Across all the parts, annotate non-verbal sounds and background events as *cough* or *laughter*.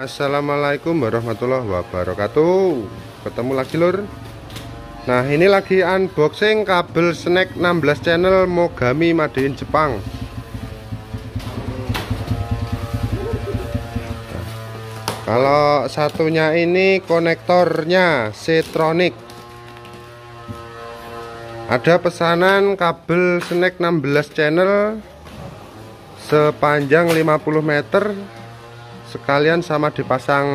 Assalamualaikum warahmatullahi wabarakatuh. Ketemu lagi lur. Nah ini lagi unboxing kabel snack 16 channel Mogami Madein Jepang. Kalau satunya ini konektornya Setronic. Ada pesanan kabel snack 16 channel Sepanjang 50 meter sekalian sama dipasang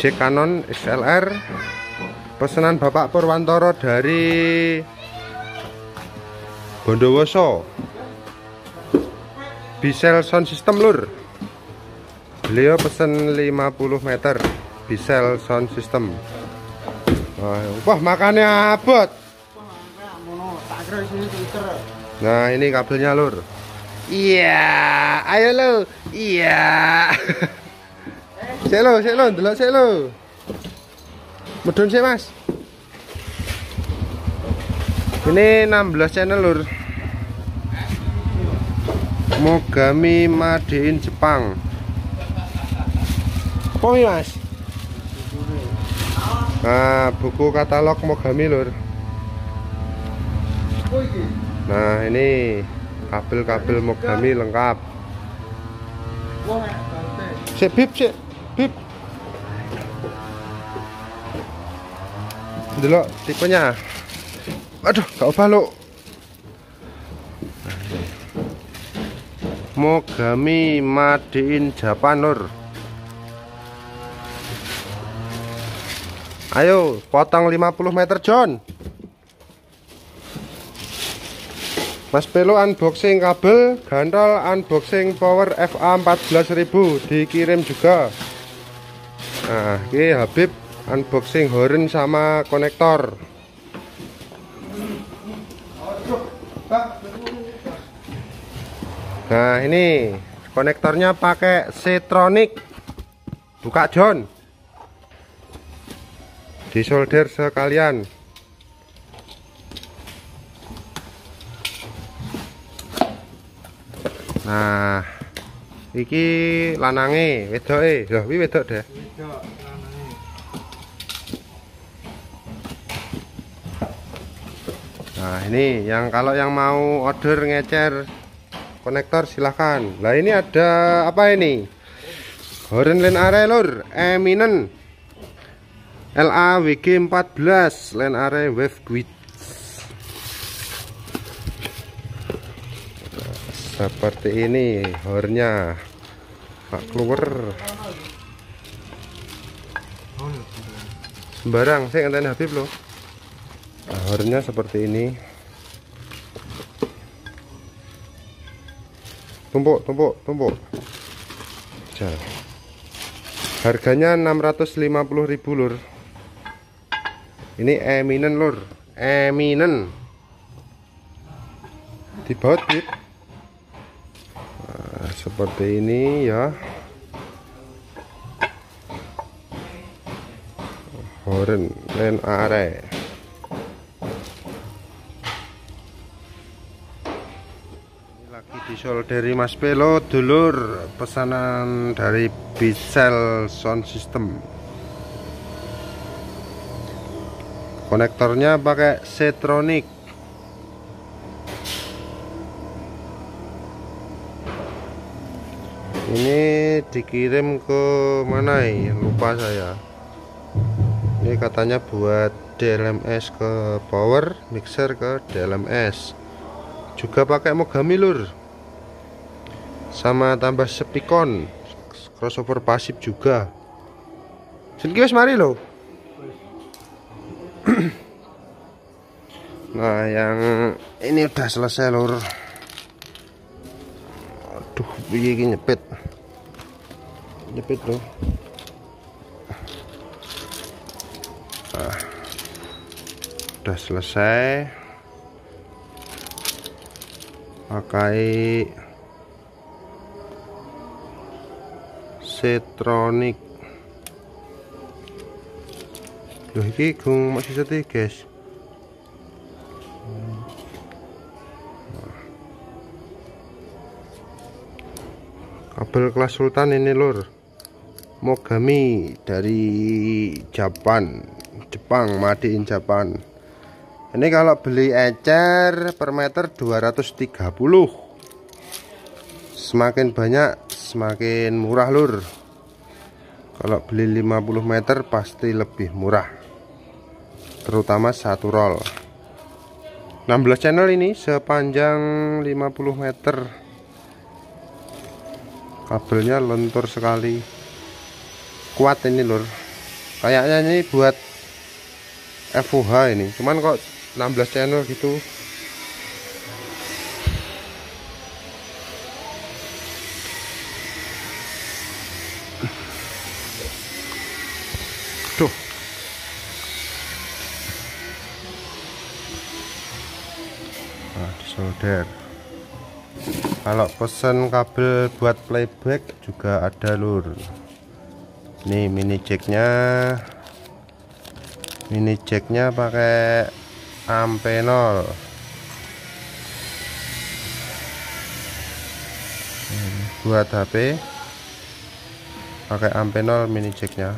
jack Canon XLR pesanan Bapak Purwantoro dari Bondowoso. Bisel sound system lur. Beliau pesen 50 meter Bisel sound system. Wah makannya abot. Nah ini kabelnya lur Iya, ayo lo. Iya. Sik lo, sik lo, delok sik lo. Medun sik, Mas. Ini 16 channel lur. Mogami Madein Jepang. Pomi, Mas. Nah, buku katalog Mogami lur. Nah, ini kabel-kabel Mogami lengkap. Sip bib sik bib. Delok tipenya. Aduh gak apa lo Mogami Madein Japan Nur. Ayo potong 50 meter John Mas Pelo unboxing kabel gantol unboxing power FA 14000 dikirim juga. Nah ini Habib unboxing horn sama konektor. Nah ini konektornya pakai Setronic buka John. Disolder sekalian Nah, iki lanange, wedoke. Lho, kuwi wedok lanange. Nah, ini yang kalau yang mau order ngecer konektor silahkan. Lah ini ada apa ini? Horen len are lur, eminent LAWG 14 len are wave guide seperti ini hornya. Pak keluar sembarang saya ngeten Habib loh. Nah, hornya seperti ini. Tumpuk tumpuk tumpuk. Jal. harganya 650.000 lur. Ini eminent lur. Eminent dibaut bib seperti ini ya. Horen len are. Lagi disolderi mas pelo dulur pesanan dari Bisel sound system. Konektornya pakai Setronic ini dikirim ke mana ya lupa saya. Ini katanya buat DLMS ke power mixer ke DLMS juga pakai mogami lur. Sama tambah sepikon crossover pasif juga. Sedikit mari lo *clears throat* nah yang ini udah selesai lur aduh begini nyepit? Jepit loh nah, udah selesai. Pakai setronic loh ini gung masih sedih guys kabel kelas sultan ini lur. Mogami dari Japan Jepang made in Japan. Ini kalau beli ecer per meter 230 semakin banyak semakin murah lur. Kalau beli 50 meter pasti lebih murah terutama satu roll. 16 channel ini sepanjang 50 meter kabelnya lentur sekali. Kuat ini lur. Kayaknya ini buat FUH ini. Cuman kok 16 channel gitu. Tuh nah solder kalau pesen kabel buat playback juga ada lur. Nih mini jacknya. Mini jacknya pakai ampenol buat HP pakai ampenol mini jacknya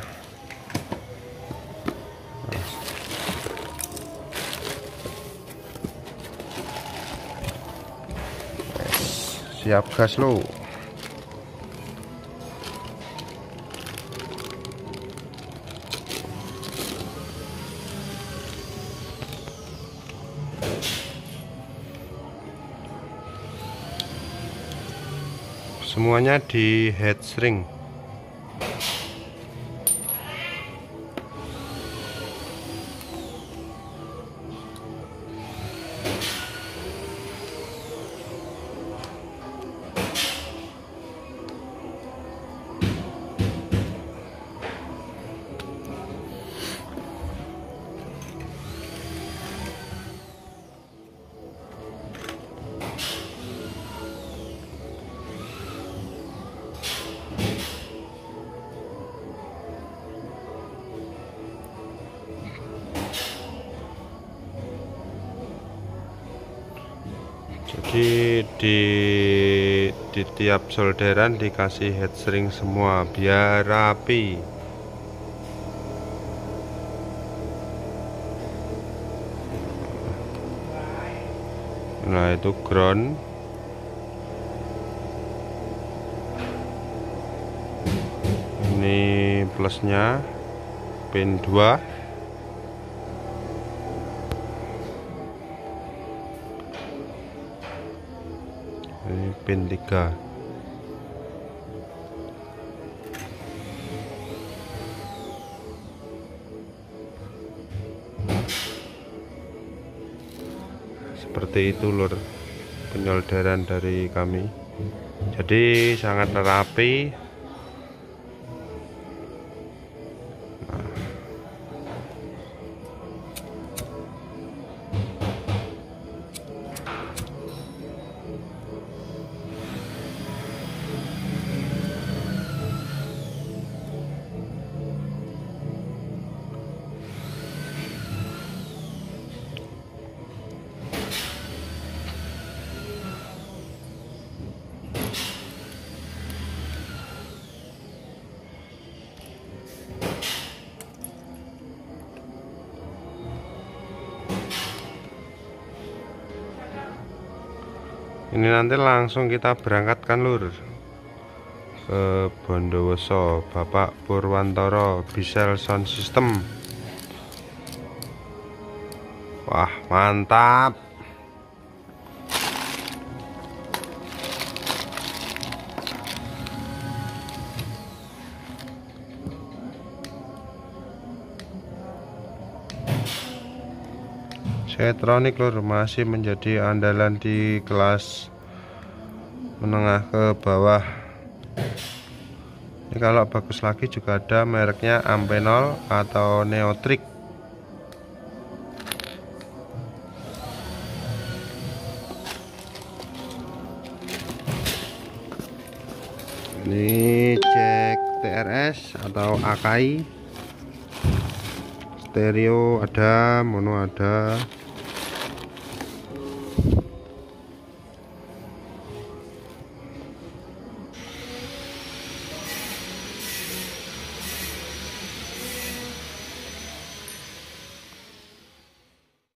siap gas lo semuanya di head shrink jadi di di tiap solderan dikasih head shrink semua biar rapi. Nah itu ground. Ini plusnya pin 2 ini pin 3 seperti itu lur penyolderan dari kami. Jadi sangat rapi ini nanti langsung kita berangkatkan lur. Ke Bondowoso Bapak Purwantoro Bisel Sound System. Wah mantap Setronik lur masih menjadi andalan di kelas menengah ke bawah. Ini kalau bagus lagi juga ada mereknya Ampenol atau Neotric. Ini cek TRS atau Akai stereo ada mono ada